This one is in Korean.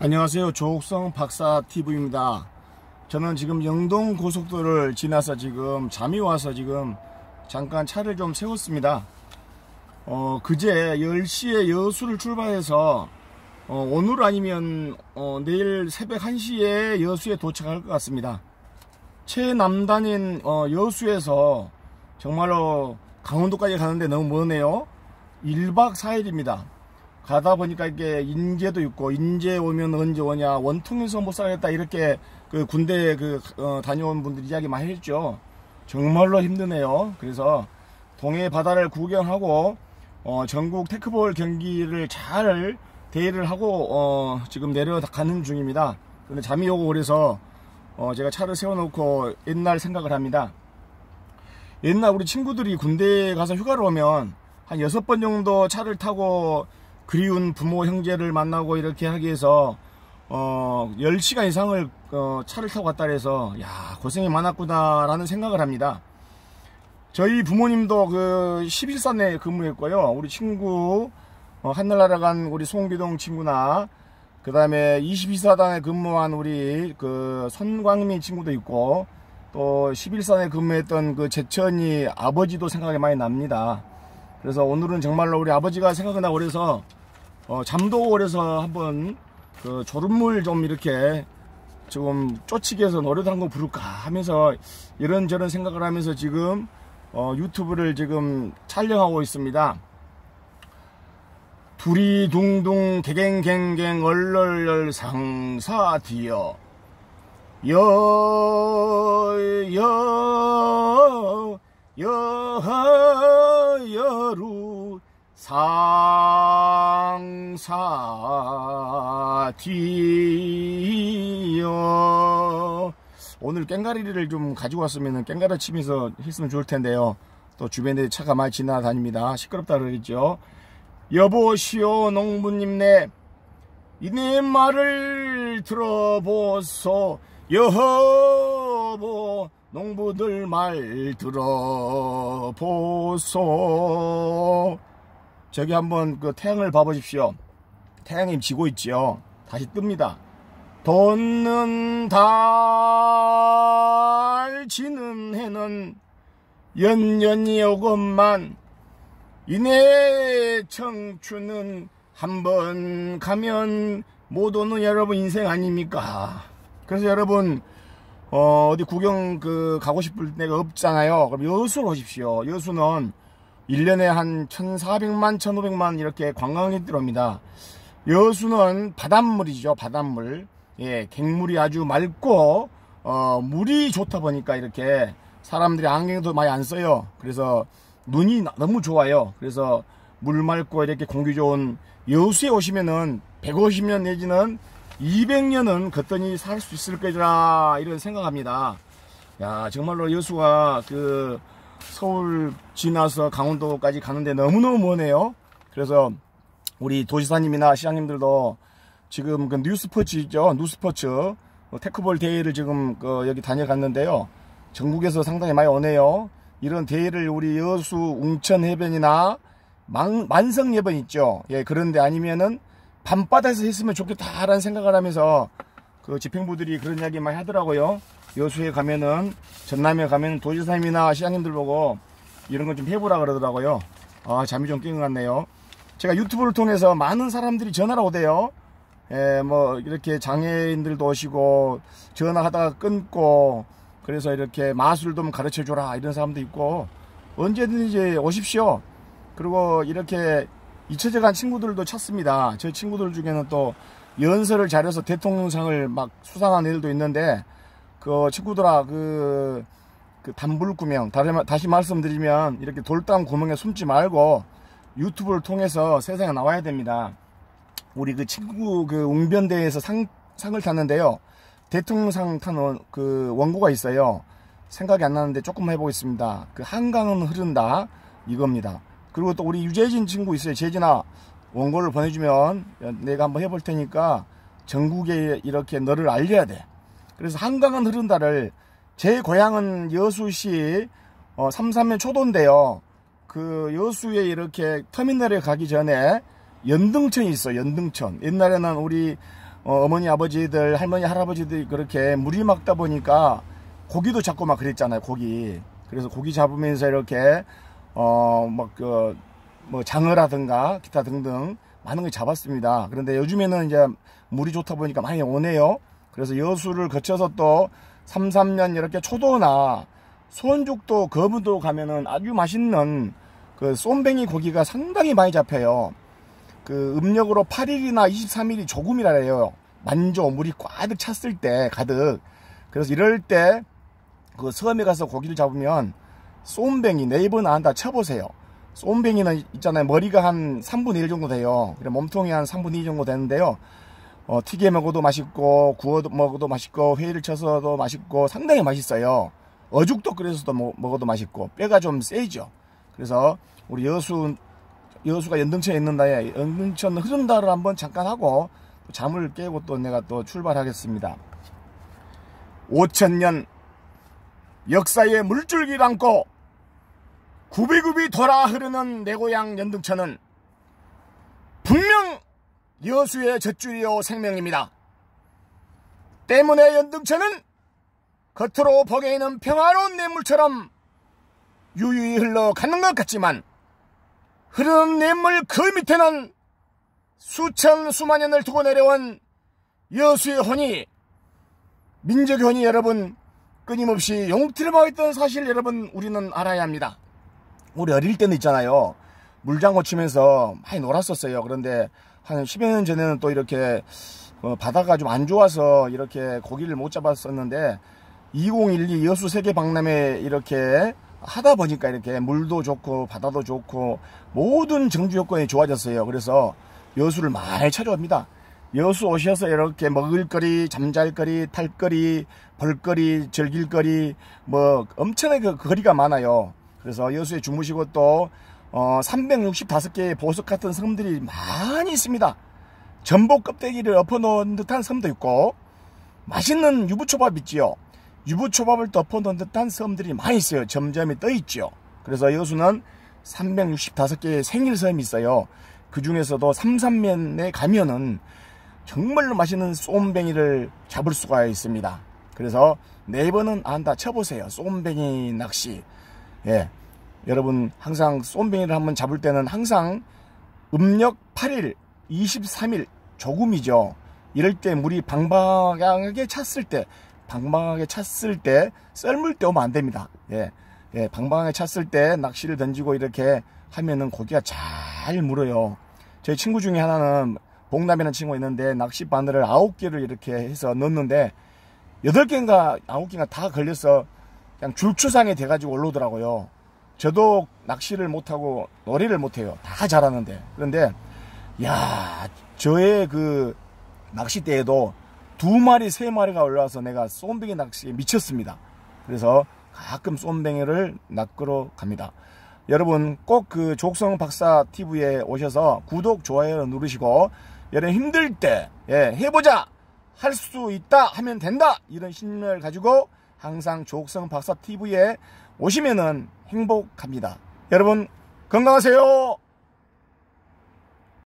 안녕하세요. 조옥성 박사 TV입니다. 저는 지금 영동 고속도로를 지나서 지금 잠이 와서 지금 잠깐 차를 좀 세웠습니다. 어, 그제 10시에 여수를 출발해서 어, 오늘 아니면 어, 내일 새벽 1시에 여수에 도착할 것 같습니다. 최남단인 어, 여수에서 정말로 강원도까지 가는데 너무 머네요. 1박 4일입니다. 가다 보니까 이게 인재도 있고 인재 오면 언제 오냐 원통에서 못 살겠다 이렇게 그 군대 그 어, 다녀온 분들이 이야기 많이 했죠. 정말로 힘드네요. 그래서 동해 바다를 구경하고 어, 전국 테크볼 경기를 잘 대회를 하고 어, 지금 내려가는 중입니다. 근데 잠이 오고 그래서 어, 제가 차를 세워놓고 옛날 생각을 합니다. 옛날 우리 친구들이 군대에 가서 휴가를 오면 한 여섯 번 정도 차를 타고 그리운 부모 형제를 만나고 이렇게 하기 위해서 어 10시간 이상을 어, 차를 타고 갔다 그래서 야 고생이 많았구나 라는 생각을 합니다. 저희 부모님도 그 11산에 근무했고요. 우리 친구 어, 하늘나라 간 우리 송기동 친구나 그 다음에 22사단에 근무한 우리 그 손광민 친구도 있고 또 11산에 근무했던 그 제천이 아버지도 생각이 많이 납니다. 그래서 오늘은 정말로 우리 아버지가 생각이 나고 그래서 어, 잠도 오래서 한번 그 졸음물 좀 이렇게 조금 쫓치기 해서 노래도 한곡 부를까 하면서 이런저런 생각을 하면서 지금 어, 유튜브를 지금 촬영하고 있습니다. 둘이 둥둥 개갱갱갱 얼얼얼 상사디어 여여 여여루 상사 뒤여. 오늘 깽가리를 좀 가지고 왔으면 깽가리 치면서 했으면 좋을 텐데요. 또 주변에 차가 많이 지나다닙니다. 시끄럽다 그러겠죠? 여보시오 농부님네. 이네 말을 들어보소. 여보 농부들 말 들어보소 저기 한번 그 태양을 봐보십시오. 태양이 지고 있지요. 다시 뜹니다. 돋는 달 지는 해는 연년이 오건만 이내 청춘은 한번 가면 못 오는 여러분 인생 아닙니까? 그래서 여러분 어, 어디 구경 그 가고 싶을 때가 없잖아요. 그럼 여수로 오십시오. 여수는 1년에 한 1,400만, 1,500만 이렇게 관광객 들어옵니다. 여수는 바닷물이죠. 바닷물. 예, 갱물이 아주 맑고 어, 물이 좋다 보니까 이렇게 사람들이 안경도 많이 안 써요. 그래서 눈이 너무 좋아요. 그래서 물 맑고 이렇게 공기 좋은 여수에 오시면은 150년 내지는 200년은 걷더니 살수 있을 거라 이런 생각합니다. 야 정말로 여수가 그 서울 지나서 강원도까지 가는데 너무너무 머네요. 그래서 우리 도지사님이나 시장님들도 지금 그 뉴스포츠 있죠. 뉴스포츠 어, 테크볼 대회를 지금 그 여기 다녀갔는데요. 전국에서 상당히 많이 오네요. 이런 대회를 우리 여수 웅천 해변이나 만, 만성 해변 있죠. 예, 그런데 아니면은 밤바다에서 했으면 좋겠다라는 생각을 하면서 그 집행부들이 그런 이야기 많이 하더라고요. 여수에 가면은 전남에 가면 도지사님이나 시장님들 보고 이런 걸 좀 해보라 그러더라고요. 아 잠이 좀 깬 것 같네요. 제가 유튜브를 통해서 많은 사람들이 전화를 오대요. 예, 뭐 이렇게 장애인들도 오시고 전화하다가 끊고 그래서 이렇게 마술 좀 가르쳐 줘라 이런 사람도 있고 언제든지 오십시오. 그리고 이렇게 잊혀져 간 친구들도 찾습니다. 저 친구들 중에는 또 연설을 잘해서 대통령상을 막 수상한 애들도 있는데 그 친구들아 그, 그 단불 구명 다시 말씀드리면 이렇게 돌담 구멍에 숨지 말고 유튜브를 통해서 세상에 나와야 됩니다. 우리 그 친구 그 웅변대에서 상, 상을 탔는데요. 대통령상 타는 그 원고가 있어요. 생각이 안 나는데 조금 해보겠습니다. 그 한강은 흐른다 이겁니다. 그리고 또 우리 유재진 친구 있어요. 재진아 원고를 보내주면 내가 한번 해볼 테니까 전국에 이렇게 너를 알려야 돼. 그래서 한강은 흐른다를 제 고향은 여수시 어, 삼삼면 초도인데요. 그 여수에 이렇게 터미널에 가기 전에 연등천이 있어 연등천. 옛날에는 우리 어, 어머니 아버지들 할머니 할아버지들이 그렇게 물이 막다 보니까 고기도 잡고 막 그랬잖아요 고기 그래서 고기 잡으면서 이렇게 어막그 뭐 장어라든가 기타 등등 많은 걸 잡았습니다. 그런데 요즘에는 이제 물이 좋다 보니까 많이 오네요. 그래서 여수를 거쳐서 또 3, 3년 이렇게 초도나 소원죽도 거부도 가면은 아주 맛있는 그 쏨뱅이 고기가 상당히 많이 잡혀요. 그 음력으로 8일이나 23일이 조금이라래요. 만조 물이 꽉득 찼을 때 가득. 그래서 이럴 때 그 섬에 가서 고기를 잡으면 쏨뱅이 네이버 나한다 쳐보세요. 쏨뱅이는 있잖아요. 머리가 한 3분의 1 정도 돼요. 그래 몸통이 한 3분의 2 정도 되는데요. 어, 튀겨 먹어도 맛있고 구워 먹어도 맛있고 회를 쳐서도 맛있고 상당히 맛있어요. 어죽도 끓여서도 먹어도 맛있고 뼈가 좀 세죠. 그래서 우리 여수 여수가 연등천에 있는 다에 연등천 흐른다를 한번 잠깐 하고 잠을 깨고 또 내가 또 출발하겠습니다. 5천년 역사의 물줄기를 안고 구비구비 돌아 흐르는 내 고향 연등천은 분명 여수의 젖줄이요 생명입니다. 때문에 연등천은 겉으로 보기에는 평화로운 냇물처럼 유유히 흘러가는 것 같지만 흐르는 냇물 그 밑에는 수천 수만 년을 두고 내려온 여수의 혼이 민족의 혼이 여러분 끊임없이 용트를 있던 사실 여러분 우리는 알아야 합니다. 우리 어릴 때는 있잖아요. 물장구 치면서 많이 놀았었어요. 그런데 한 10여 년 전에는 또 이렇게 어, 바다가 좀 안 좋아서 이렇게 고기를 못 잡았었는데 2012 여수 세계 박람회 이렇게 하다 보니까 이렇게 물도 좋고 바다도 좋고 모든 정주 여건이 좋아졌어요. 그래서 여수를 많이 찾아옵니다. 여수 오셔서 이렇게 먹을거리, 잠잘거리, 탈거리, 벌거리, 즐길거리 뭐 엄청나게 그 거리가 많아요. 그래서 여수에 주무시고 또 어, 365개의 보석 같은 섬들이 많이 있습니다. 전복 껍데기를 엎어놓은 듯한 섬도 있고 맛있는 유부초밥 있지요. 유부초밥을 덮어놓은 듯한 섬들이 많이 있어요. 점점이 떠있죠. 그래서 여수는 365개의 생일섬이 있어요. 그 중에서도 삼산면에 가면은 정말로 맛있는 쏨뱅이를 잡을 수가 있습니다. 그래서 네이버는 안다 쳐보세요. 쏨뱅이 낚시. 예. 여러분 항상 쏨뱅이를 한번 잡을 때는 항상 음력 8일, 23일 조금이죠. 이럴 때 물이 방방하게 찼을 때 방방하게 찼을 때 썰물 때 오면 안 됩니다. 예. 예, 방방하게 찼을 때 낚시를 던지고 이렇게 하면은 고기가 잘 물어요. 저희 친구 중에 하나는 봉남이라는 친구가 있는데 낚시 바늘을 9개를 이렇게 해서 넣었는데 8개인가 9개인가 다 걸려서 그냥 줄추상에 돼가지고 올라오더라고요. 저도 낚시를 못하고 놀이를 못해요. 다 잘하는데. 그런데, 야 저의 그 낚싯대에도 두 마리, 세 마리가 올라와서 내가 쏨뱅이 낚시에 미쳤습니다. 그래서 가끔 쏨뱅이를 낚으러 갑니다. 여러분 꼭그 족성 박사 TV에 오셔서 구독, 좋아요 누르시고 여러분 힘들 때 예, 해보자 할 수 있다 하면 된다 이런 신념을 가지고 항상 족성 박사 TV에 오시면은 행복합니다. 여러분 건강하세요.